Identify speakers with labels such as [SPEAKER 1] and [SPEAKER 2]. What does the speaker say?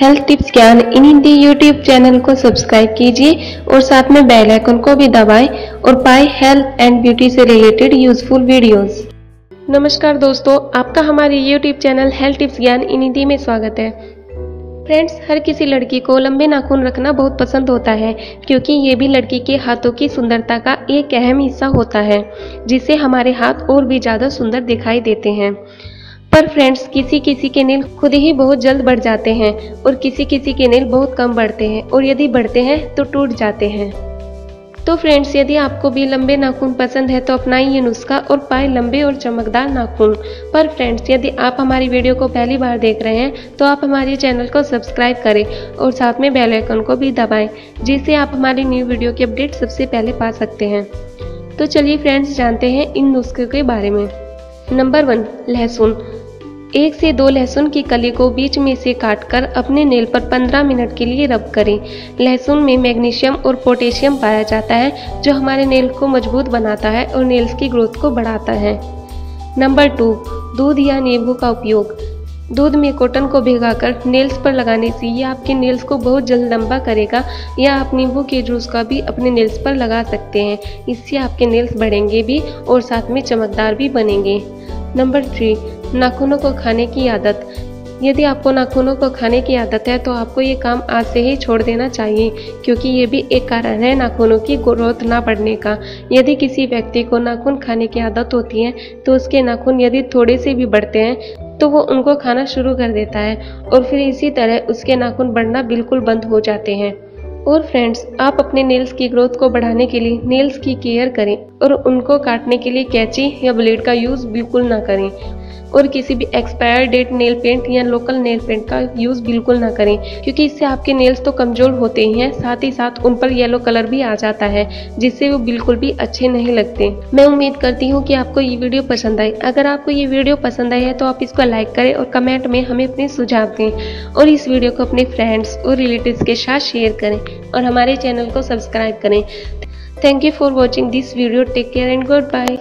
[SPEAKER 1] Health tips Gyan in Hindi YouTube channel को subscribe कीजिए और साथ में बेल आइकन को भी दबाएँ और पाए हेल्थ एंड ब्यूटी से रिलेटेड यूजफुल वीडियोस। नमस्कार दोस्तों, आपका हमारे यूट्यूब चैनल हेल्थ टिप्स ज्ञान इन हिंदी में स्वागत है। फ्रेंड्स, हर किसी लड़की को लंबे नाखून रखना बहुत पसंद होता है, क्योंकि ये भी लड़की के हाथों की सुंदरता का एक अहम हिस्सा होता है जिससे हमारे हाथ और भी ज़्यादा सुंदर दिखाई देते हैं। पर फ्रेंड्स किसी किसी के नील खुद ही बहुत जल्द बढ़ जाते हैं और किसी किसी के नील बहुत कम बढ़ते हैं और यदि बढ़ते हैं तो टूट जाते हैं। तो फ्रेंड्स यदि आपको भी लंबे नाखून पसंद है तो अपनाइए ये नुस्खा और पाए लंबे और चमकदार नाखून। पर फ्रेंड्स यदि आप हमारी वीडियो को पहली बार देख रहे हैं तो आप हमारे चैनल को सब्सक्राइब करें और साथ में बेल आइकन को भी दबाएँ, जिससे आप हमारी न्यू वीडियो की अपडेट सबसे पहले पा सकते हैं। तो चलिए फ्रेंड्स जानते हैं इन नुस्खे के बारे में। नंबर वन, लहसुन। एक से दो लहसुन की कली को बीच में से काटकर अपने नेल पर 15 मिनट के लिए रब करें। लहसुन में मैग्नीशियम और पोटेशियम पाया जाता है, जो हमारे नेल को मज़बूत बनाता है और नेल्स की ग्रोथ को बढ़ाता है। नंबर टू, दूध या नींबू का उपयोग। दूध में कॉटन को भिगाकर नेल्स पर लगाने से ये आपके नेल्स को बहुत जल्द लंबा करेगा या आप नींबू के जूस का भी अपने नेल्स पर लगा सकते हैं। इससे आपके नेल्स बढ़ेंगे भी और साथ में चमकदार भी बनेंगे। नंबर थ्री नाखूनों को खाने की आदत। यदि आपको नाखूनों को खाने की आदत है तो आपको ये काम आज से ही छोड़ देना चाहिए, क्योंकि ये भी एक कारण है नाखूनों की ग्रोथ ना बढ़ने का। यदि किसी व्यक्ति को नाखून खाने की आदत होती है तो उसके नाखून यदि थोड़े से भी बढ़ते हैं तो वो उनको खाना शुरू कर देता है और फिर इसी तरह उसके नाखून बढ़ना बिल्कुल बंद हो जाते हैं। और फ्रेंड्स, आप अपने नेल्स की ग्रोथ को बढ़ाने के लिए नेल्स की केयर करें और उनको काटने के लिए कैची या ब्लेड का यूज़ बिल्कुल ना करें। और किसी भी एक्सपायर डेट नेल पेंट या लोकल नेल पेंट का यूज़ बिल्कुल ना करें, क्योंकि इससे आपके नेल्स तो कमज़ोर होते ही हैं, साथ ही साथ उन पर येलो कलर भी आ जाता है, जिससे वो बिल्कुल भी अच्छे नहीं लगते। मैं उम्मीद करती हूँ कि आपको ये वीडियो पसंद आई अगर आपको ये वीडियो पसंद आई है तो आप इसको लाइक करें और कमेंट में हमें अपने सुझाव दें। और इस वीडियो को अपने फ्रेंड्स और रिलेटिव के साथ शेयर करें और हमारे चैनल को सब्सक्राइब करें। Thank you for watching this video take care and good bye